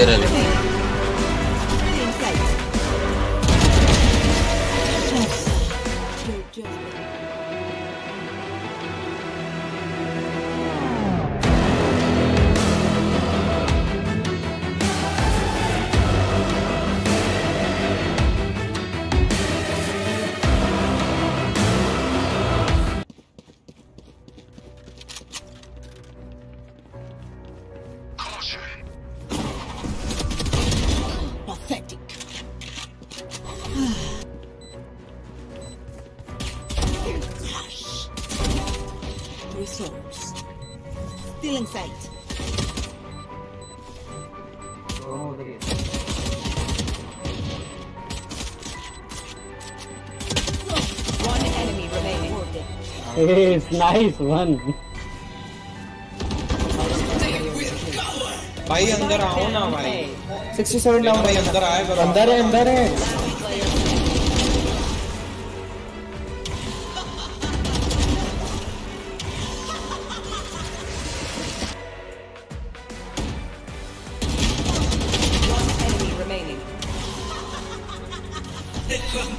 inteira ali. Resource. Still in sight. One enemy remaining. It's nice one. भाई अंदर आओ ना भाई 67 down. भाई अंदर आए अंदर है अंदर है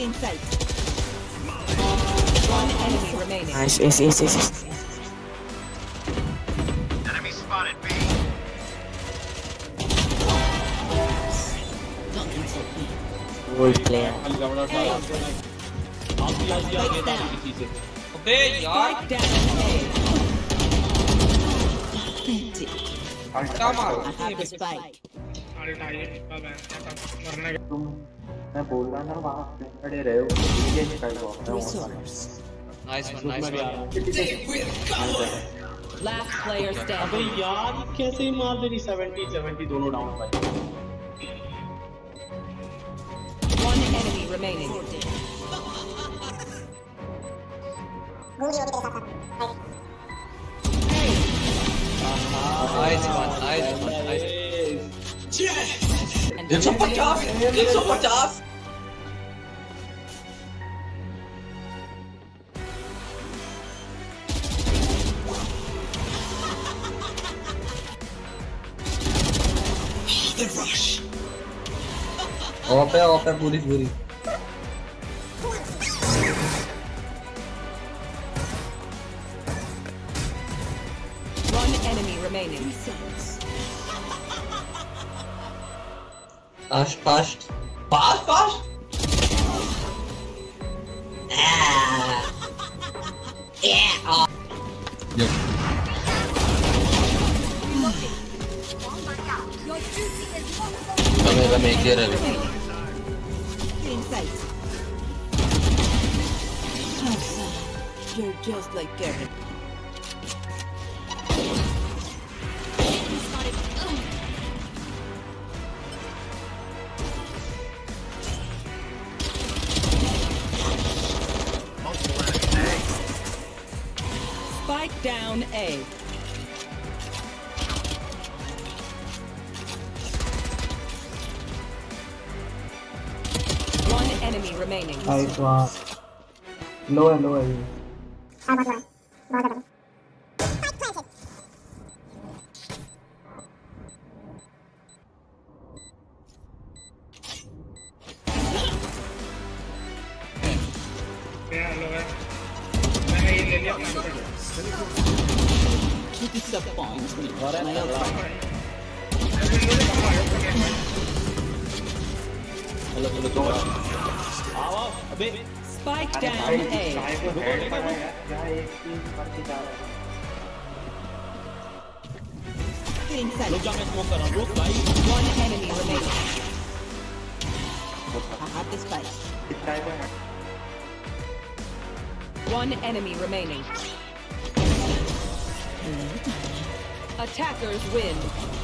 in sight. One enemy remaining. Nice, nice, nice, nice. Enemy spotted B. Old player. Spike down. Okay, Spike down. Come on. I have the spike. मैं बोल रहा था वहाँ पे खड़े रहे हो ये निकल गया nice one nice one Last player अबे यार कैसे ही मार दे रही 70 70 दोनों डाउन भाई। One enemy remaining. Nice one nice one Yeah! It's so fucked up! It's so fucked up! The rush! OP, OP, booty, booty. One enemy remaining. Fast, fast. Fast, fast! Ah. Yeah! Yep. Let me, let me clear everything. You're just like Garrett. Spike down A. One enemy remaining. Nice one. Lower, lower. Yeah, lower. है Disappoint me. My old Spike down A. Still in sight. One enemy remaining. I have the spike. One enemy remaining. Attackers win.